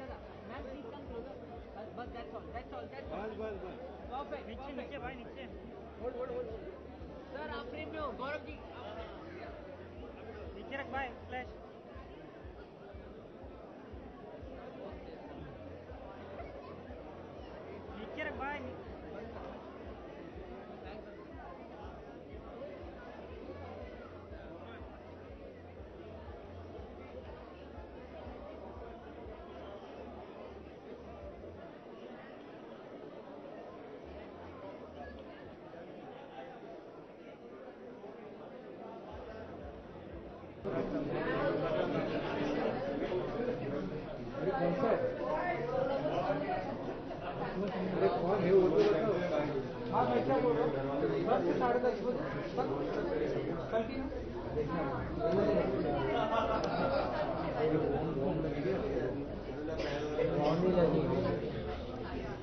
Uh. बस बस. नीचे. नीचे भाई नीचे. Sir, आप फ्रेम में हो. गौरव जी. नीचे रख भाई फ्लैश नीचे रख भाई अरे कौन सा है अरे कौन है वो तो बताओ हाँ मैं क्या बोल रहा हूँ दस से साढ़े दस बजे कल की नहीं लगी.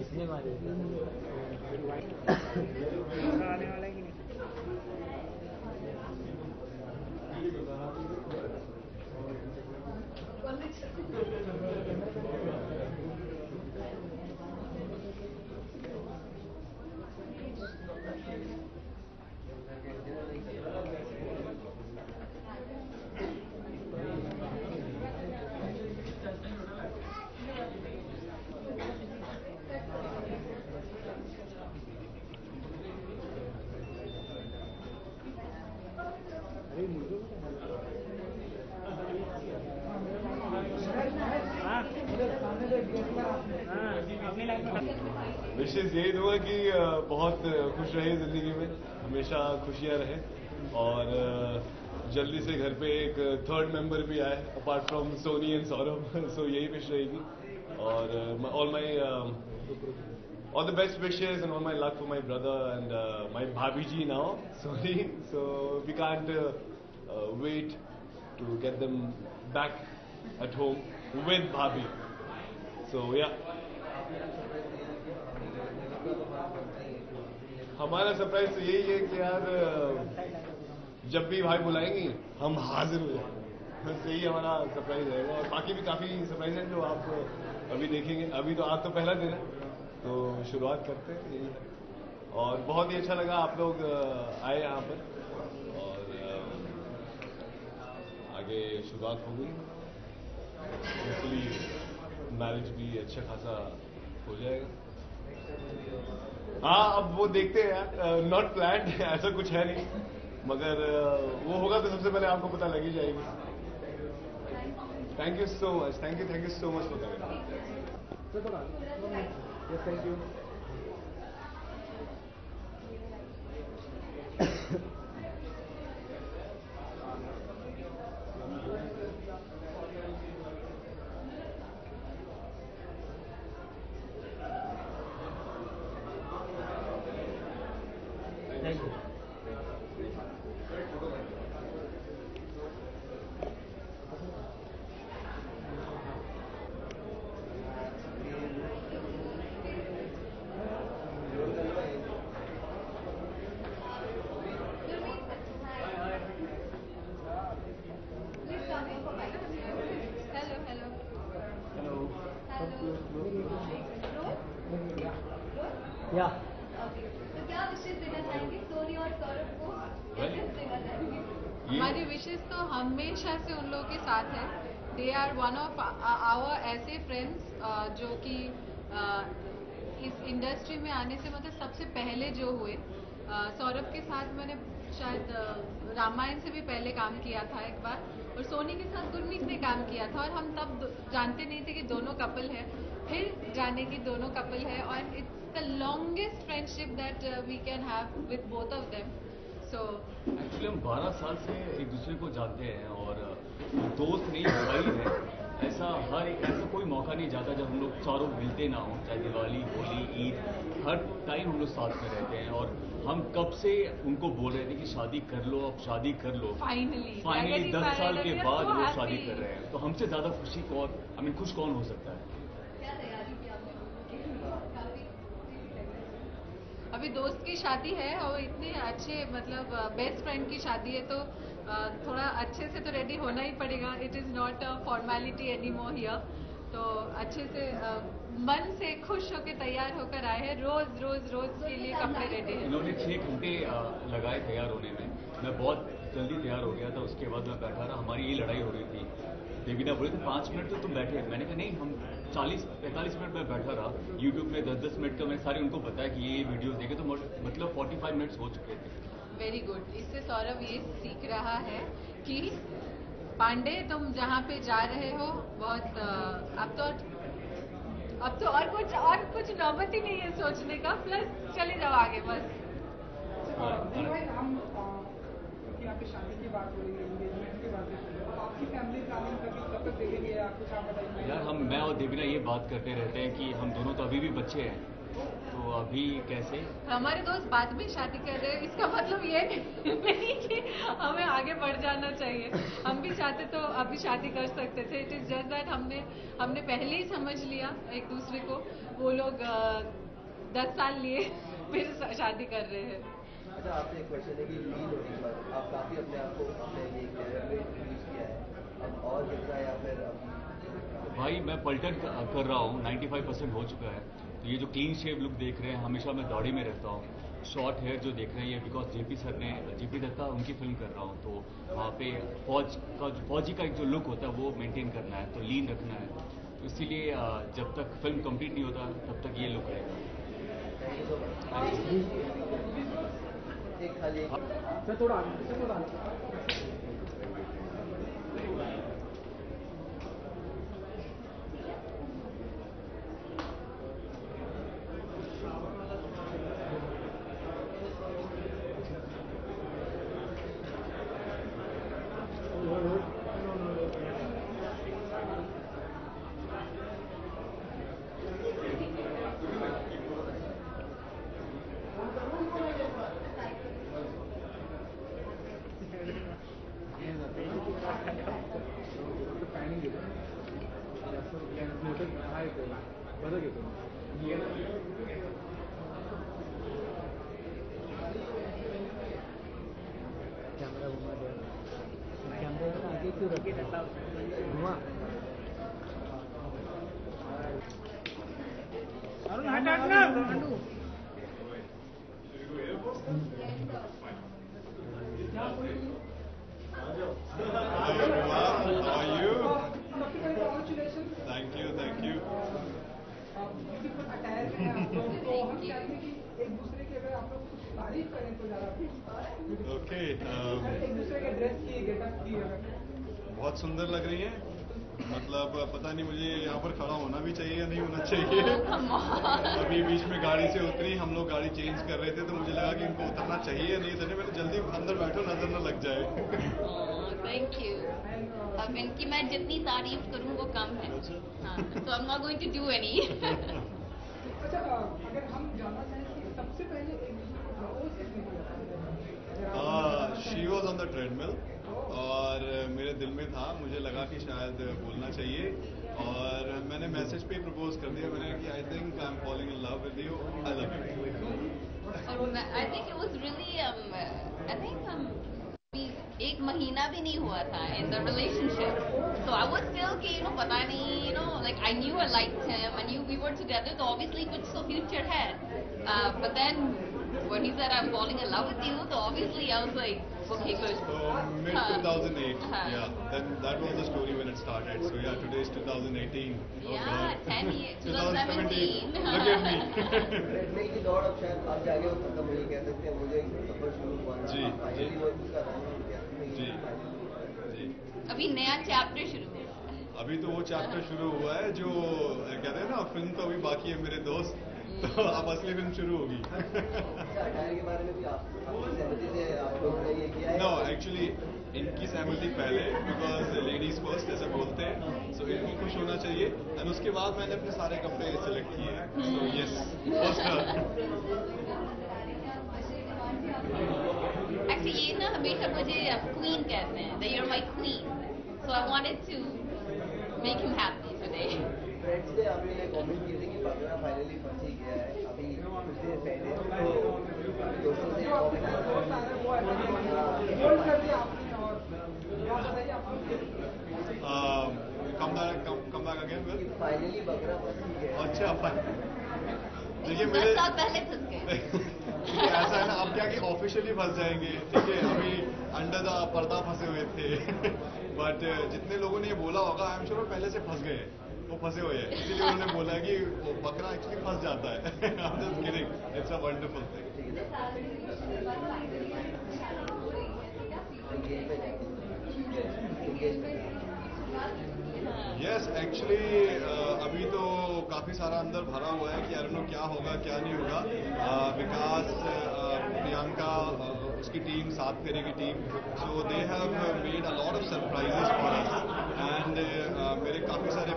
इसने मारी. आने वाला ही नहीं अरे मुझे हाँ हाँ अपनी लाइन में विशेष यही तो दूँगा कि बहुत खुश रहे ज़िंदगी में। हमेशा खुशियाँ रहे और जल्दी से घर पे एक थर्ड मेंबर भी आए apart from Soni and Saurabh so यही विश रहेगी। और all my all the best wishes and all my luck for my brother and my bhabhi ji now Soni so we can't wait to get them back at home with bhabhi. So yeah हमारा surprise तो यही है कि यार, जब भी भाई बुलाएँगे, हम हाजिर हो जाएँगे। बस यही हमारा सरप्राइज़ रहेगा। और बाकी भी काफ़ी सरप्राइज़ हैं जो आप अभी देखेंगे। अभी तो आज तो पहला दिन है तो शुरुआत करते हैं, यही है। और बहुत ही अच्छा लगा आप लोग आए यहाँ पर। और आगे शुरुआत होगी। होपफुली मैरिज भी अच्छा खासा हो जाएगा हाँ अब वो देखते हैं यार नॉट प्लान ऐसा कुछ है नहीं मगर अ, वो होगा तो सबसे पहले आपको पता लग ही जाएगी thank you so much thank you thank you so much for coming thank you hello hello hello या तो क्या विशेष देना चाहेंगे सोनी और सौरभ को क्या गिफ्ट देना चाहेंगे विशेष तो हमेशा से उन लोगों के साथ है। They are one of our ऐसे फ्रेंड्स जो कि इस इंडस्ट्री में आने से मतलब सबसे पहले जो हुए सौरभ के साथ मैंने शायद रामायण से भी पहले काम किया था एक बार, और सोनी के साथ गुरमीत ने काम किया था, और हम तब जानते नहीं थे कि दोनों कपल है। फिर जाने की दोनों कपल है, और it's the longest friendship that we can have with both of them actually हम 12 साल से एक दूसरे को जानते हैं और दोस्त नहीं भाई है। ऐसा हर एक ऐसा कोई मौका नहीं जाता जब हम लोग चारों मिलते ना हो चाहे दिवाली होली ईद हर टाइम हम लोग साथ में रहते हैं और हम कब से उनको बोल रहे थे कि शादी कर लो अब शादी कर लो। फाइनली फाइनली दस साल के बाद वो शादी कर रहे हैं। तो हमसे ज़्यादा खुशी कौन आई मीन खुश कौन हो सकता है क्या तैयारी की आपने दोनों के लिए? काफ़ी खुशी लग रही है। अभी दोस्त की शादी है और इतने अच्छे मतलब बेस्ट फ्रेंड की शादी है तो थोड़ा अच्छे से तो रेडी होना ही पड़ेगा। It is not a formality any more here तो अच्छे से मन से खुश होकर तैयार होकर आए हैं। रोज रोज रोज के लिए कपड़े रेडी है। इन्होंने छः घंटे लगाए तैयार होने में। मैं बहुत जल्दी तैयार हो गया था उसके बाद मैं बैठा रहा। हमारी ये लड़ाई हो रही थी। देवीना बोले थे पाँच मिनट तो तुम बैठे मैंने कहा नहीं हम चालीस पैंतालीस मिनट में बैठा रहा। यूट्यूब में दस दस मिनट का मैं सारे उनको बताया कि ये वीडियोस देखे तो मतलब फोर्टी फाइव मिनट्स हो चुके थे। वेरी गुड इससे सौरभ ये सीख रहा है कि पांडे तुम जहाँ पे जा रहे हो बहुत अब तो अब तो और कुछ और कुछ नौबत ही नहीं है सोचने का। प्लस चले जाओ आगे बस। हम आपकी शादी की बात हो रही है एंगेजमेंट की बात हो रही है अब आपकी फैमिली प्लानिंग कभी कब तक देखेंगे या कुछ आप बताइए? यार हम मैं और देवीना ये बात करते रहते हैं कि हम दोनों तो अभी भी बच्चे हैं। तो अभी कैसे? हमारे दोस्त बाद में शादी कर रहे हैं। इसका मतलब ये नहीं कि हमें आगे बढ़ जाना चाहिए। हम भी चाहते तो अभी शादी कर सकते थे। इट इज़ जस्ट दैट हमने हमने पहले ही समझ लिया एक दूसरे को। वो लोग दस साल लिए फिर शादी कर रहे हैं। अच्छा आपसे एक क्वेश्चन है कि लीन होने पर आप काफ़ी अपने आप को अपने ये कैरियर में इंट्रोड्यूस किया है। अब और कितना या फिर अभी भाई मैं पलटन कर रहा हूँ 95 परसेंट हो चुका है। तो ये जो क्लीन शेव लुक देख रहे हैं हमेशा मैं दाढ़ी में रहता हूँ। शॉर्ट हेयर जो देख रहे हैं ये बिकॉज़ जेपी सर ने जेपी दत्ता उनकी फ़िल्म कर रहा हूँ। तो वहाँ पे फौज का जो फौजी का एक जो लुक होता है वो मेंटेन करना है तो लीन रखना है। तो इसीलिए जब तक फ़िल्म कंप्लीट नहीं होता तब तक ये लुक रहेगा। थैंक यू सो मच एक खाली एक सर थोड़ा आगे सर थोड़ा आगे प्लॅनिंग घेतो जास्त मोठं आहे ते बरं घेतो कॅमेरा घुमा कॅमेरा आगे क्यों रखे घुमा अरुण हट हट ना Pandu Hello everyone, how are you? सबसे पहले congratulation Thank you, thank you. Okay, um, बहुत सुंदर लग रही हैं। मतलब पता नहीं मुझे यहाँ पर खड़ा होना भी चाहिए या नहीं होना चाहिए। अभी बीच में गाड़ी से उतरी हम लोग गाड़ी चेंज कर रहे थे तो मुझे लगा कि इनको उतरना चाहिए या नहीं उतरने मैंने जल्दी अंदर बैठो नज़र न लग जाए। थैंक यू अब इनकी मैं जितनी तारीफ़ करूँ वो कम है। हाँ तो I am not going to do any अच्छा अगर हम जानना चाहें कि सबसे पहले she was on the treadmill और मेरे दिल में था मुझे लगा कि शायद बोलना चाहिए। और मैंने मैसेज पे प्रपोज कर दिया। मैंने कि I think I am following in love with you I love you I think it was really I think एक महीना भी नहीं हुआ था in the relationship so I was still कि यू नो पता नहीं you know like I knew I like him I knew we were together तो ऑब्वियसली कुछ तो फ्यूचर है. But then when he said I'm falling in love with you, so obviously I was like, okay, good. So mid Huh. 2008, Huh. yeah. Then that was the story when it started. So yeah, today is 2018. Oh Yeah, God. 10 years, 2017. 2017. Look at me. Treadmill की दौड़ अब शायद आप जाके वो खत्म हुई कह सकते हैं मुझे एक सफ़र शुरू हुआ है जी, फाइनली जी। वो उसका रन हो गया जी। फाइनली जी अभी नया चैप्टर शुरू हुआ है अभी तो वो चैप्टर शुरू हुआ है जो कहते हैं ना फ़िल्म तो अभी बाकी है मेरे दोस्त तो अब असली फ़िल्म शुरू होगी। अटायर के बारे में भी आप आपकी सहमति से आप लोगों ने ये किया है नो एक्चुअली इनकी सहमति पहले बिकॉज़ लेडीज़ फ़र्स्ट जैसे बोलते हैं। सो इनको खुश होना चाहिए। एंड उसके बाद मैंने अपने सारे कपड़े सिलेक्ट किए हैं। सो यस फ़र्स्ट एक्चुअली ये ना हमेशा मुझे क्वीन कहते हैं। They are my queen so I wanted to make him happy today friends ने आपके लिए कमेंट किए थे कि पगड़ा फाइनली फंस ही गया है। अभी कुछ देर पहले। तो दोस्तों से आप? कम बैक अगेन फाइनली बकरा फंस ही। गया अच्छा देखिए मेरे साल पहले फंस गए। ऐसा है ना अब क्या कि ऑफिशियली फंस जाएँगे। ठीक है अभी अंडर द पर्दा फंसे हुए थे। बट जितने लोगों ने ये बोला होगा आई एम श्योर पहले से फंस गए। हैं। वो फंसे हुए हैं इसीलिए उन्होंने बोला कि वो बकरा एक्चुअली फंस जाता है. It's a wonderful thing. Yes actually अभी तो काफ़ी सारा अंदर भरा हुआ है कि अरुण क्या होगा क्या नहीं होगा uh, Vikas uh, Priyanka uh, उसकी टीम सात फेरे की team so they have made a lot of surprises for us and मेरे काफ़ी सारे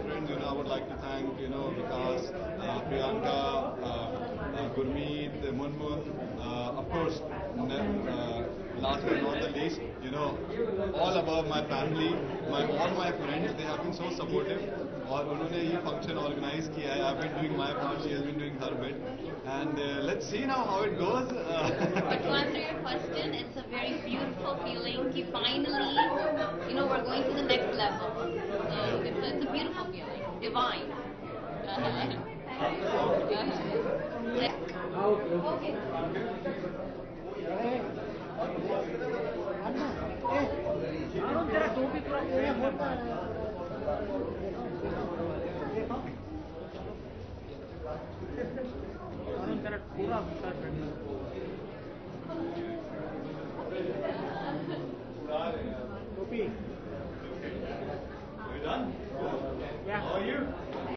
Friends you know I would like to thank you no Vikas uh, Priyanka uh, Gurmeet Munmun of course ne- uh, last but not the least you know all above my family my all my friends they have been so supportive और उन्होंने ये function organise किया है I been doing my part she has been doing her bit and let's see now how it goes But to answer your question, it's a very beautiful feeling. Ki finally, you know, we're going to the next level. So it's a, it's a beautiful feeling, divine. Thank you. done? Yeah. All year?